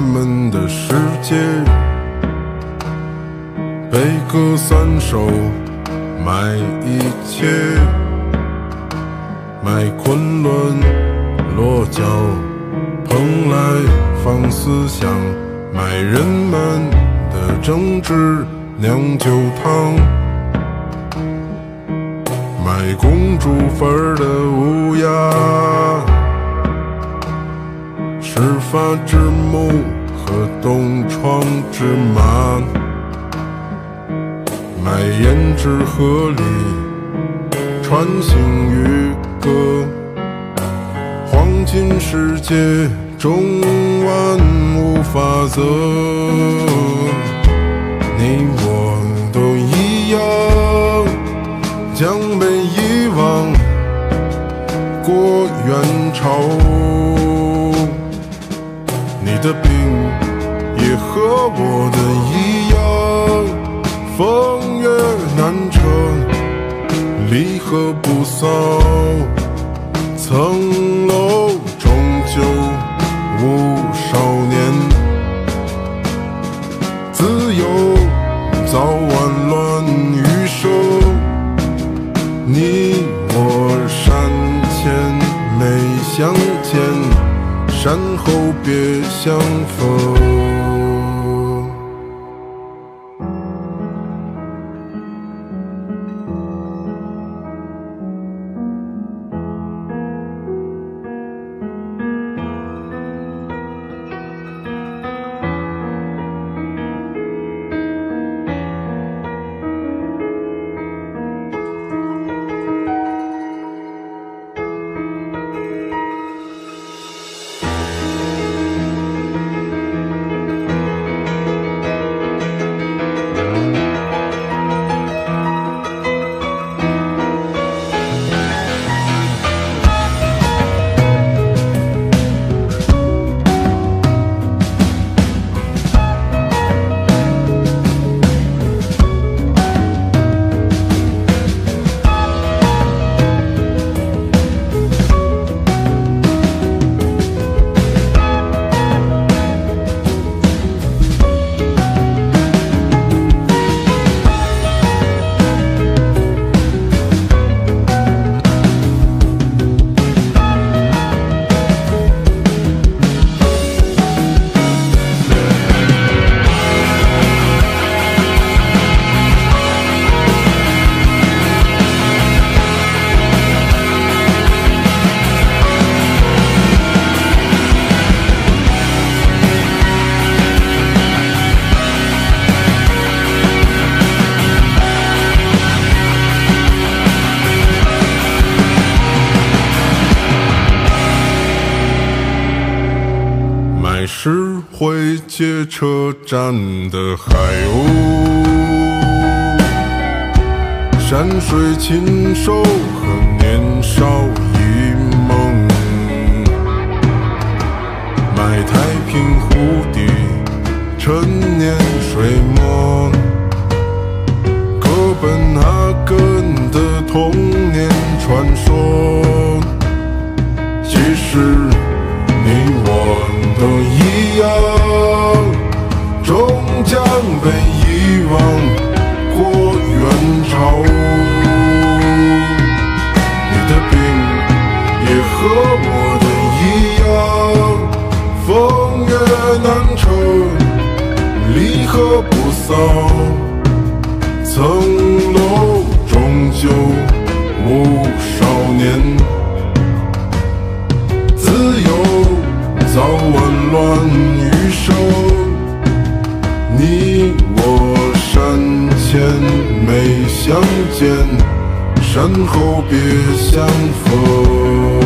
们的世界，悲歌三首，卖一切，卖昆仑落脚，蓬莱放思想，卖人们的政治酿酒汤，卖公主坟的乌鸦。始发之木和东窗之马，卖胭脂河里穿行渔歌，黄金世界中万物法则，你我都一样，将被遗忘过元朝。你的病也和我的一样，风月难测，离合不骚，层楼终究无少年，自由早晚乱余生，你我山前没相见。山后别相逢。卖石灰街车站的海鸥，山水禽兽和年少一梦，买太平湖底陈年水墨，哥本哈根的童年传说，其实你我都一样，终将被遗忘过元朝。你的病也和我的一样，风月难测，离合不骚，层楼终究无少年，早晚乱余生，你我山前没相见，山后别相逢。